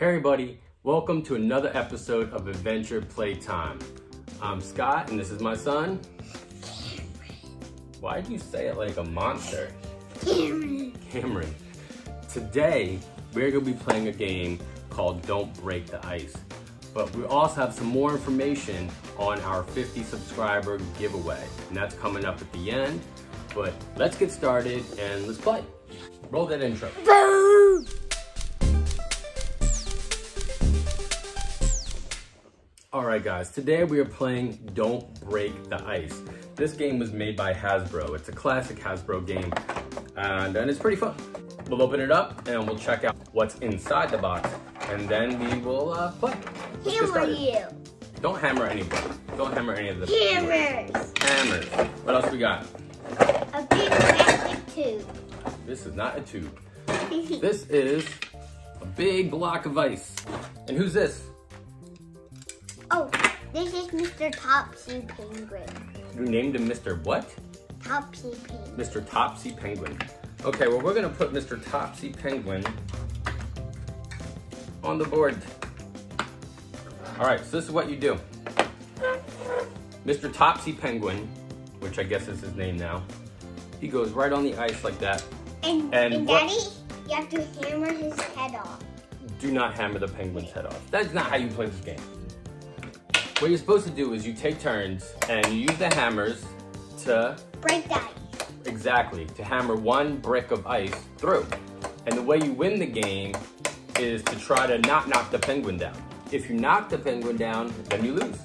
Hey everybody, welcome to another episode of Adventure Playtime. I'm Scott and this is my son. Why do you say it like a monster? Cameron. Cameron. Today, we're gonna be playing a game called Don't Break the Ice. But we also have some more information on our 50 subscriber giveaway. And that's coming up at the end. But let's get started and let's play. Roll that intro. All right, guys, today we are playing Don't Break the Ice. This game was made by Hasbro. It's a classic Hasbro game, and, and it's pretty fun. We'll open it up and we'll check out what's inside the box, and then we will uh, play. Let's Hammer you. Don't hammer anybody. Don't hammer any of the Hammers. hammers. What else we got? A big plastic tube. This is not a tube. This is a big block of ice. And who's this? This is Mr. Topsy Penguin. You named him Mr. What? Topsy Penguin. Mr. Topsy Penguin. Okay, well, we're gonna put Mr. Topsy Penguin on the board. All right, so this is what you do. Mr. Topsy Penguin, which I guess is his name now, he goes right on the ice like that. And, And and, Daddy, you have to hammer his head off. Do not hammer the penguin's head off. That's not how you play this game. What you're supposed to do is you take turns and you use the hammers to Break the ice. Exactly, to hammer one brick of ice through. And the way you win the game is to try to not knock the penguin down. If you knock the penguin down, then you lose.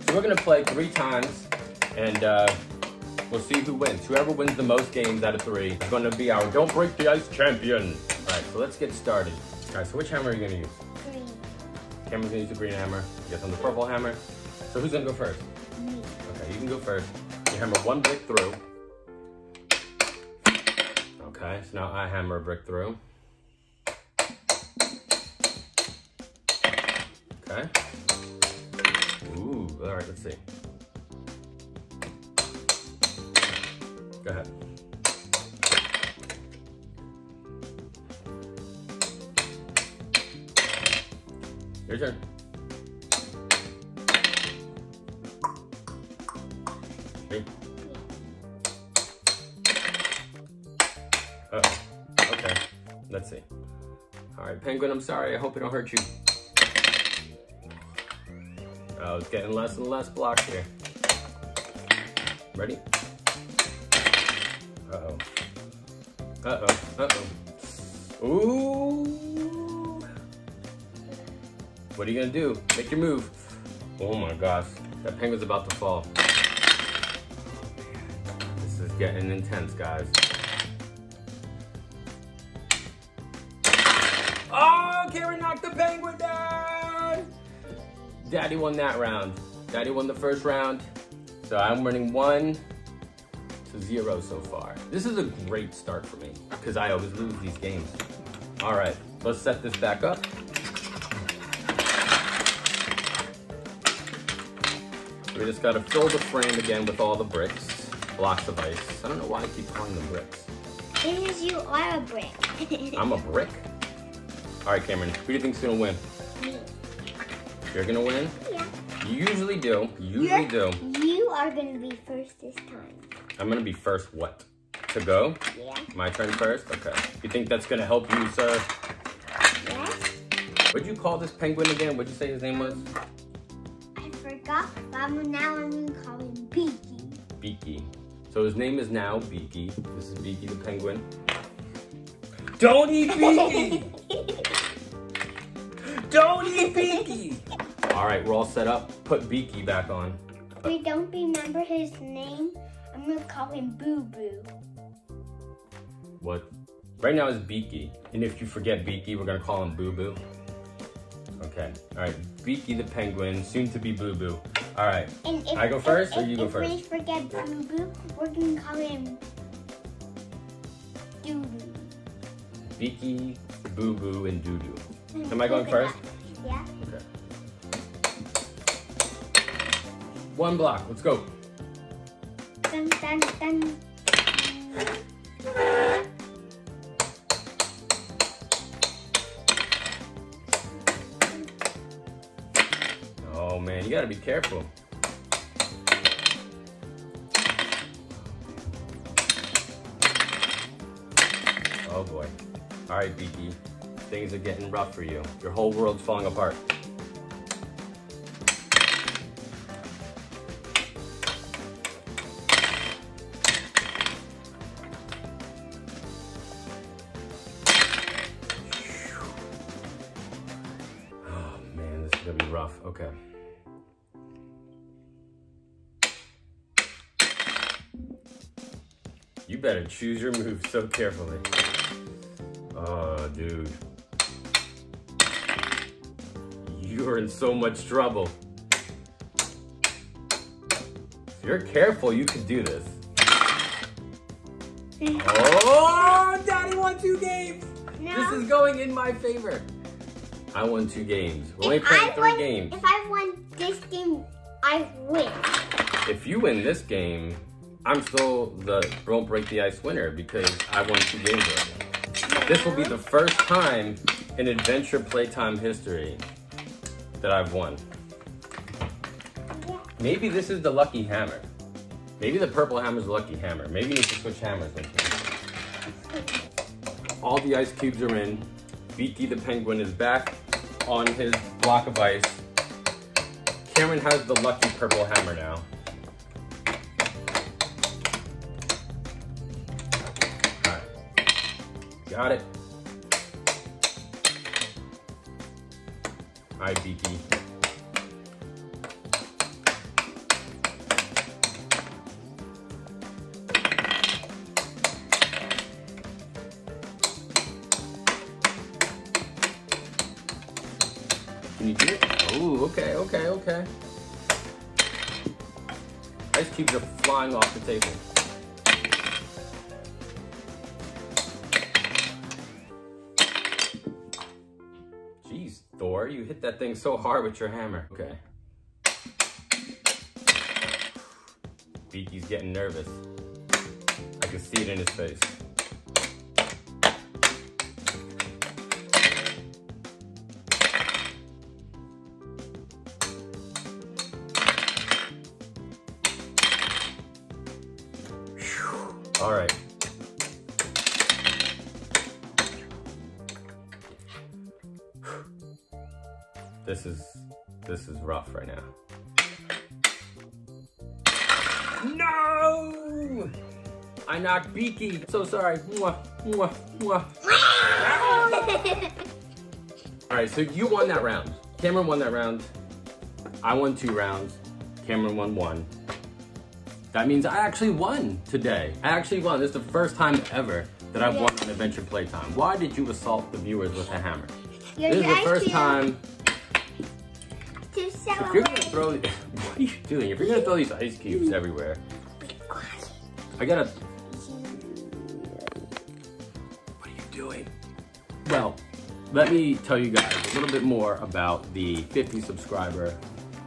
So we're gonna play three times and uh, we'll see who wins. Whoever wins the most games out of three is gonna be our Don't Break the Ice champion. All right, so let's get started. All right, so which hammer are you gonna use? Green. Cameron's gonna use the green hammer. I guess I'm the purple hammer. So who's gonna go first? Me. Okay, you can go first. You hammer one brick through. Okay, so now I hammer a brick through. Okay. Ooh, all right, let's see. Go ahead. Your turn. Uh, okay, let's see. All right, Penguin, I'm sorry. I hope it don't hurt you. Oh, it's getting less and less blocks here. Ready? Uh-oh. Uh-oh, uh-oh. Ooh! What are you gonna do? Make your move. Oh my gosh, that penguin's about to fall. This is getting intense, guys. Daddy won that round. Daddy won the first round. So I'm winning one to zero so far. This is a great start for me because I always lose these games. All right, let's set this back up. We just gotta fill the frame again with all the bricks, blocks of ice. I don't know why I keep calling them bricks. Because you are a brick. I'm a brick. All right, Cameron, who do you think's gonna win? Me. You're gonna win? Yeah. You usually do. You usually do. You're- You are going to be first this time. I'm gonna be first what? To go? Yeah. My turn first? Okay. You think that's gonna help you, sir? Yes. What'd you call this penguin again? What'd you say his name was? I forgot, but now I'm to call him Beaky. Beaky. So his name is now Beaky. This is Beaky the penguin. Don't eat Beaky! Don't eat Beaky! All right, we're all set up. Put Beaky back on. we don't remember his name. I'm to call him Boo Boo. What? Right now is Beaky. And if you forget Beaky, we're gonna call him Boo Boo. Okay. All right. Beaky the penguin, soon to be Boo Boo. All right. And if, I go first if, or you go if we forget Boo Boo, we're to call him Doo Doo. Beaky, Boo Boo, and Doo Doo. Hmm, Am I going first? One block. Let's go. Dun, dun, dun. Oh man, you gotta be careful. Oh boy. All right, BB. Things are getting rough for you. Your whole world's falling apart. Gonna be rough. Okay. You better choose your moves so carefully. Oh, dude. You're in so much trouble. If you're careful, you can do this. Oh, Daddy won two games. No. This is going in my favor. I won two games. We're only playing I three won- games. If I won this game, I win. If you win this game, I'm still the don't break the ice winner because I won two games already. This will be the first time in Adventure Playtime history that I've won. Maybe this is the lucky hammer. Maybe the purple hammer is the lucky hammer. Maybe you need to switch hammers. All the ice cubes are in. Beaky the penguin is back on his block of ice. Cameron has the lucky purple hammer now. Got it. Alright, Beaky. Oh, okay, okay, okay. Ice cubes are flying off the table. Jeez, Thor, you hit that thing so hard with your hammer. Okay. Beaky's getting nervous. I can see it in his face. All right. This is this is rough right now. No! I knocked Beaky. So sorry. Mwah, mwah, mwah. All right, so you won that round. Cameron won that round. I won two rounds. Cameron won one. That means I actually won today. I actually won. This is the first time ever that I've won an Adventure Playtime. Why did you assault the viewers with a hammer? Your This is the first time. To If you're gonna throw, what are you doing? If you're gonna throw these ice cubes everywhere, I gotta. What are you doing? Well, let me tell you guys a little bit more about the 50 subscriber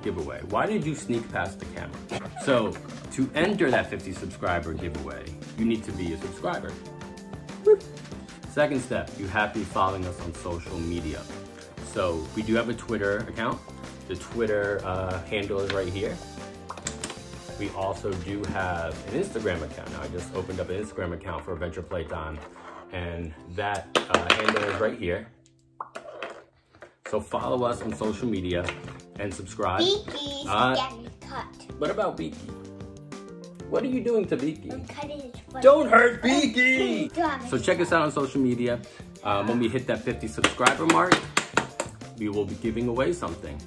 giveaway. Why did you sneak past the camera? So, to enter that 50 subscriber giveaway, you need to be a subscriber. Second step, you have to be following us on social media. So we do have a Twitter account. The Twitter uh, handle is right here. We also do have an Instagram account. Now I just opened up an Instagram account for Adventure Playtime, and that uh, handle is right here. So follow us on social media and subscribe. Beaky's Uh, getting cut. What about Beaky? What are you doing to Beaky? I'm cutting his foot. Don't hurt Beaky! So check us out on social media. Um, when we hit that 50 subscriber mark, we will be giving away something.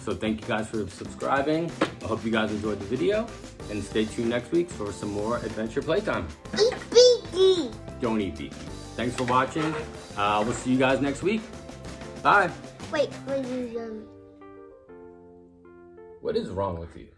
So thank you guys for subscribing. I hope you guys enjoyed the video and stay tuned next week for some more Adventure Playtime. Eat Beaky. Don't eat Beaky. Thanks for watching. Uh, we'll see you guys next week. Bye. Wait, wait, wait, wait. What is wrong with you?